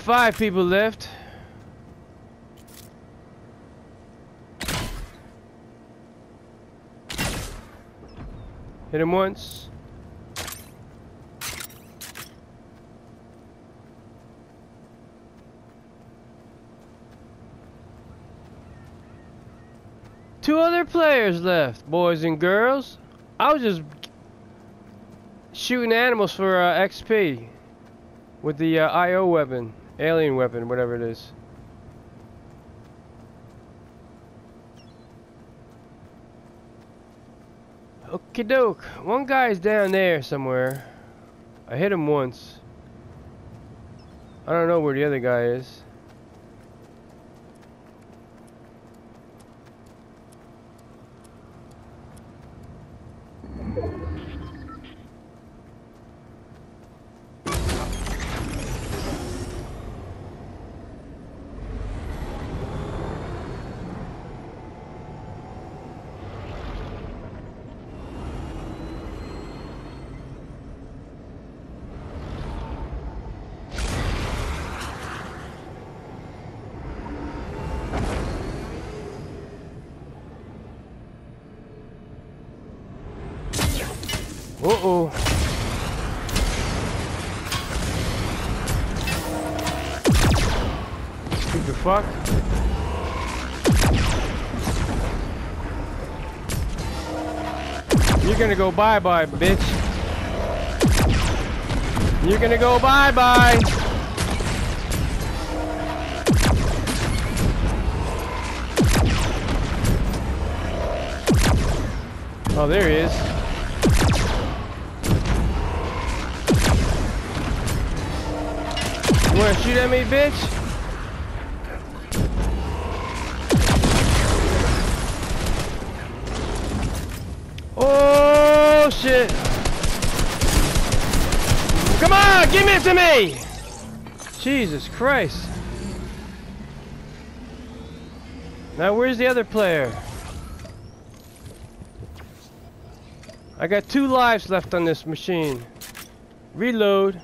Five people left. Hit him once. Two other players left, boys and girls. I was just shooting animals for uh, XP with the uh, IO weapon, alien weapon, whatever it is. Okie doke. One guy's down there somewhere. I hit him once. I don't know where the other guy is. Uh-oh. Stupid fuck. You're gonna go bye-bye, bitch. You're gonna go bye-bye. Oh, there he is. Wanna shoot at me, bitch? Oh, shit. Come on, give it to me! Jesus Christ. Now, where's the other player? I got two lives left on this machine. Reload.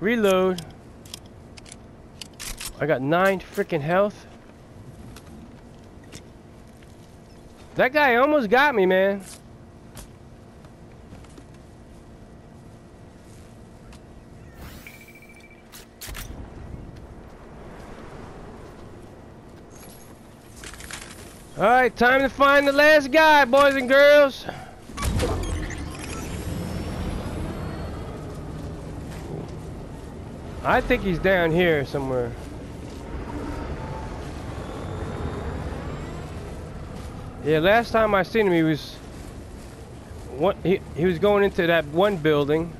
Reload. I got nine freaking health. That guy almost got me, man. Alright, time to find the last guy, boys and girls. I think he's down here somewhere. Yeah, last time I seen him, he was what he he was going into that one building.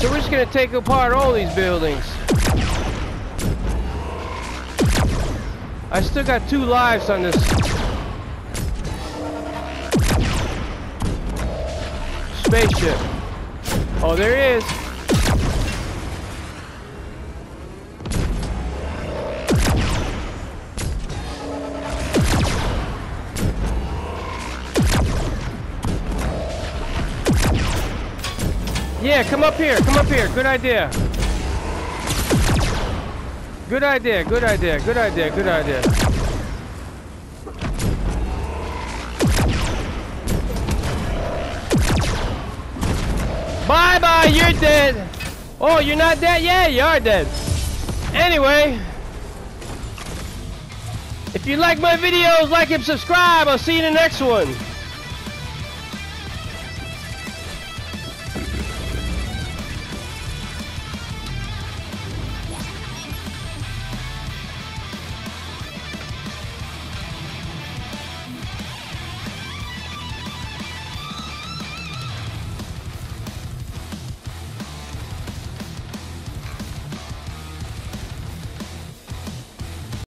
So we're just gonna take apart all these buildings. I still got two lives on this. Spaceship. Oh, there he is. Yeah, come up here, come up here. Good idea. Good idea, good idea, good idea, good idea. Bye-bye, you're dead. Oh, you're not dead? Yeah, you are dead. Anyway, if you like my videos, like and subscribe. I'll see you in the next one.